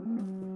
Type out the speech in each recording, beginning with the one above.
Mm-hmm.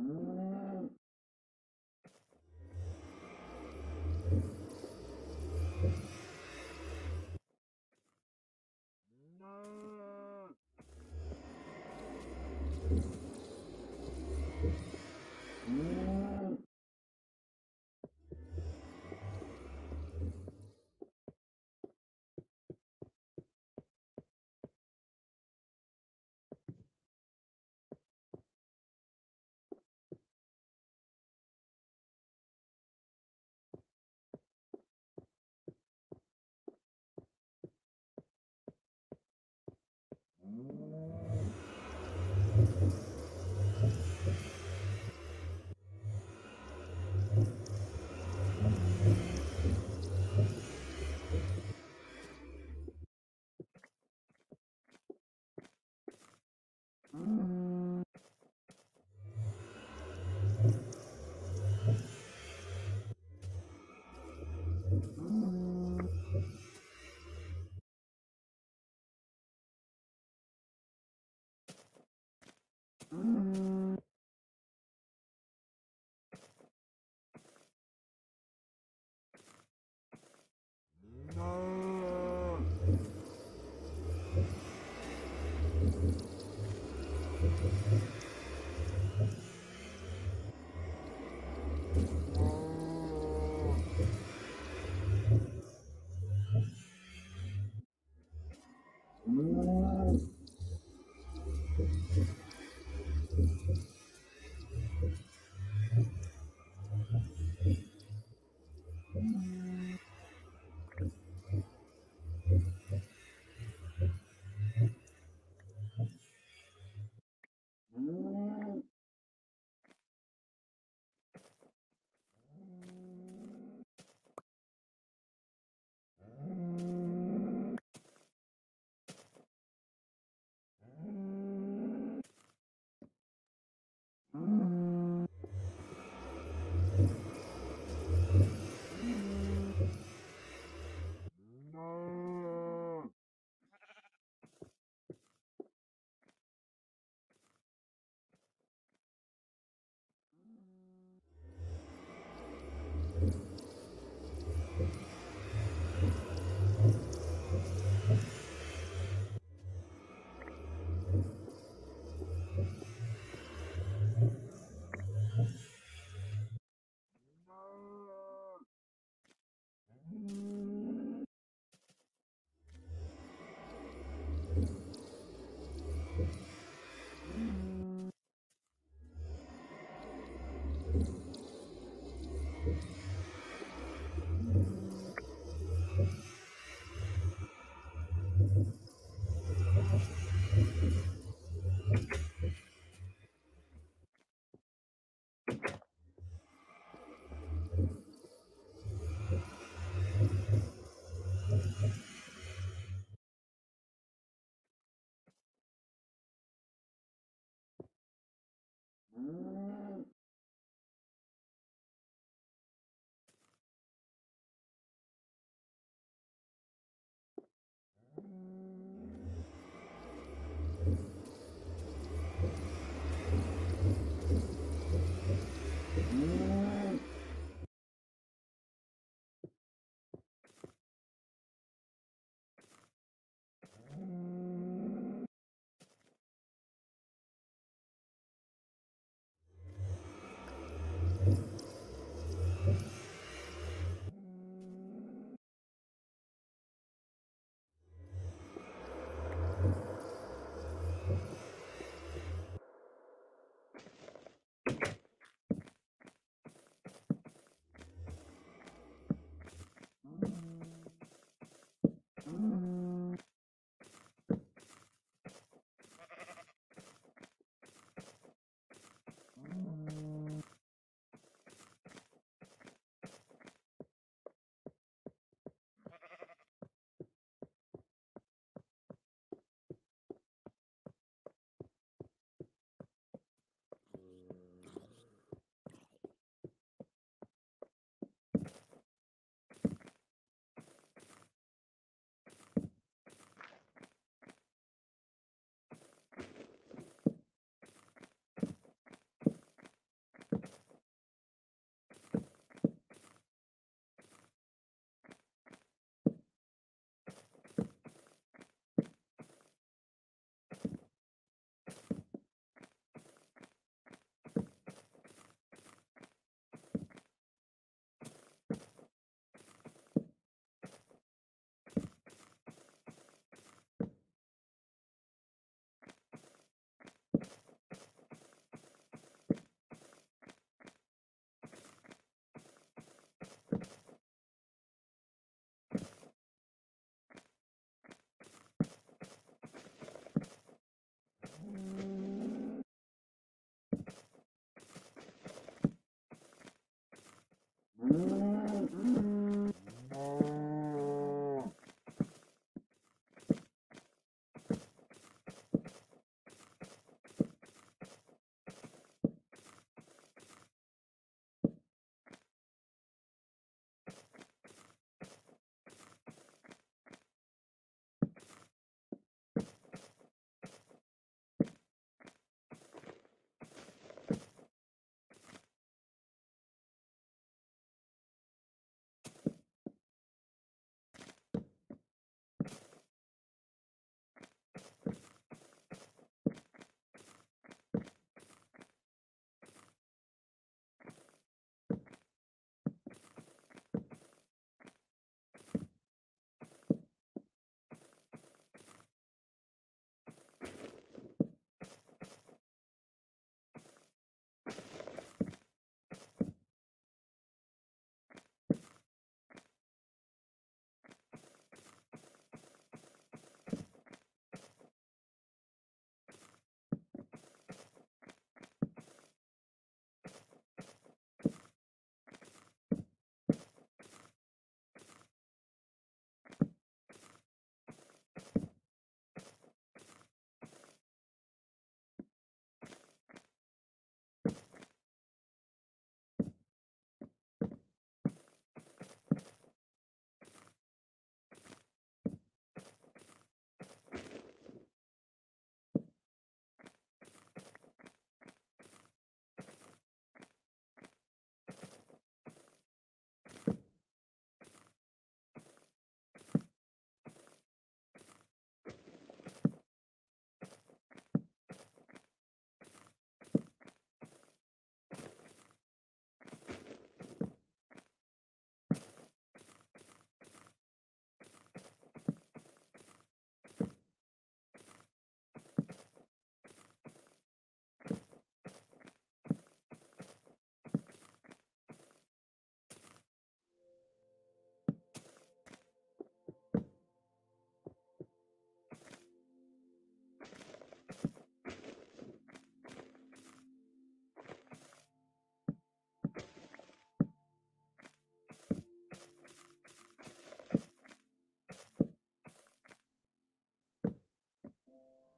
Mm. Mm. Mm-hmm.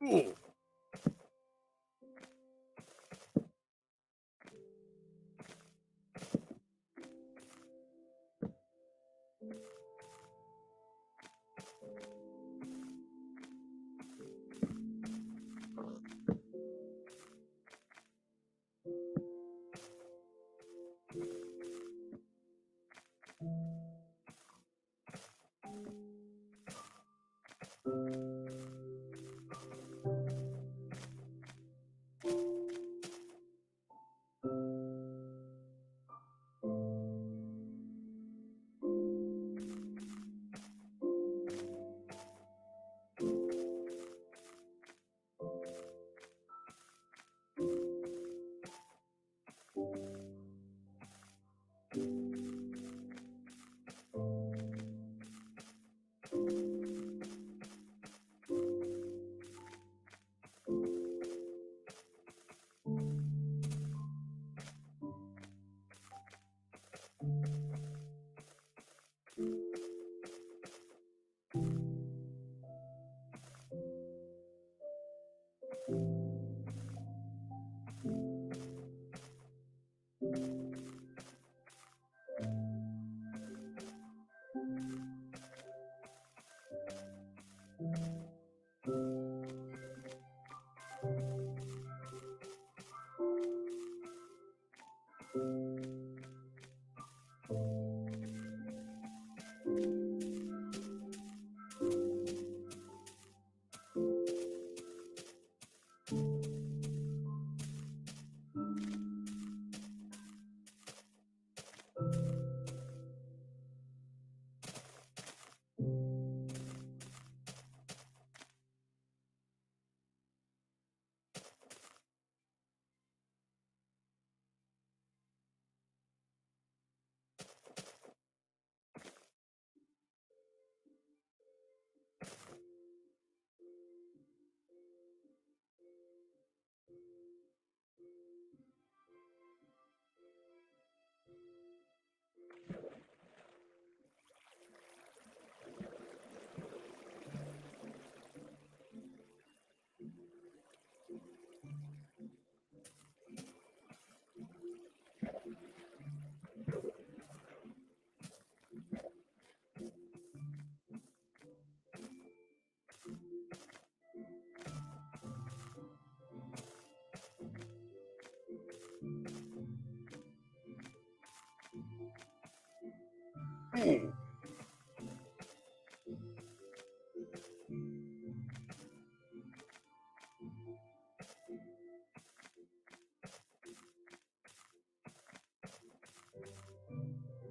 Ooh.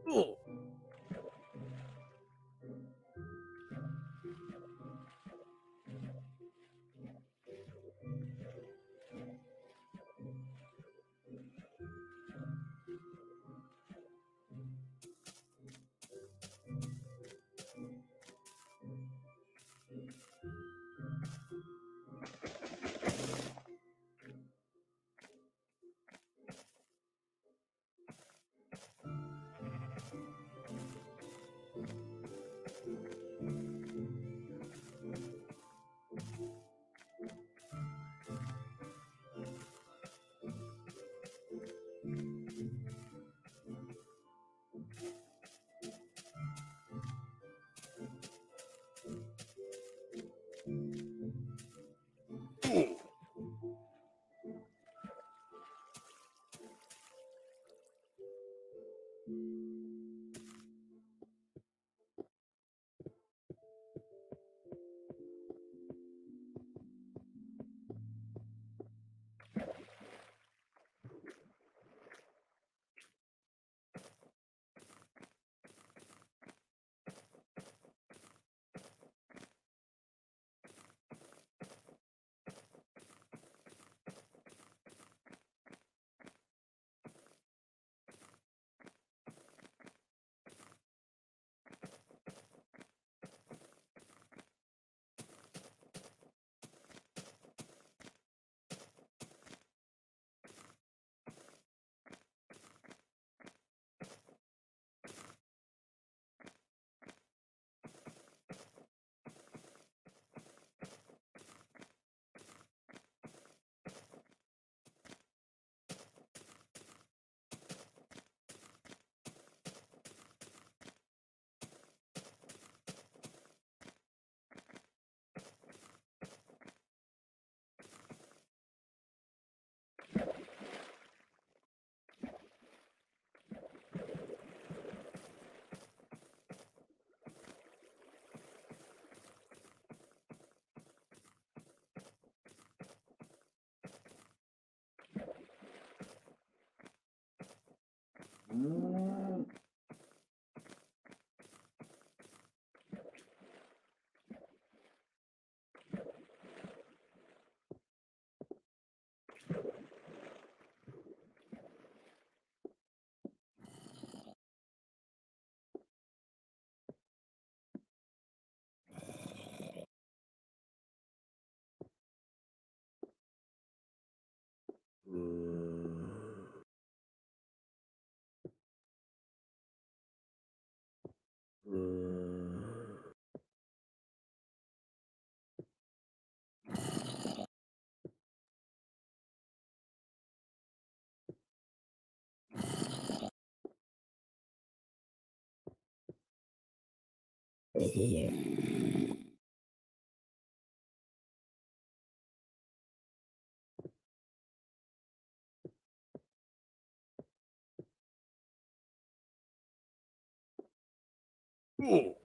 Oh. Mm. here. Oh.